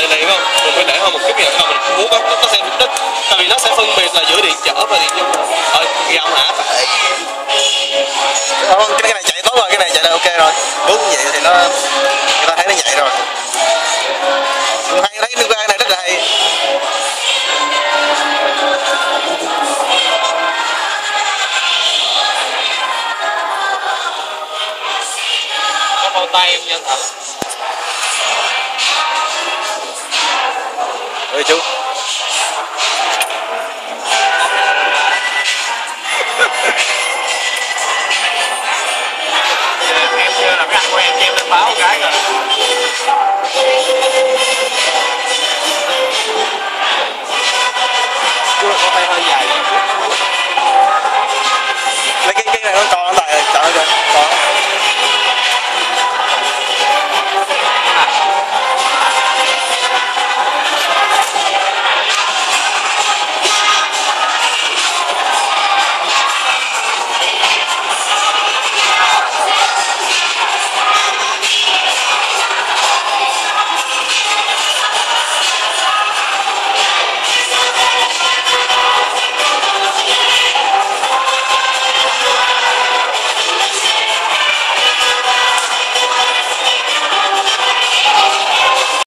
lì lì không? Mình phải để hơn một chút nha không? Mình không muốn nó, nó sẽ nó, tại vì nó sẽ phân biệt là giữa điện trở và điện dung ờ gào hả? Tại không cái này chạy tốt rồi cái này chạy là ok rồi. Muốn vậy thì nó người ta thấy nó nhạy rồi. Hay thấy liên quan này rất là hay. Có tay em nhân thử đấy chú. Em chưa làm cái quen em lên báo cái rồi. Chú là có tay hơi dài.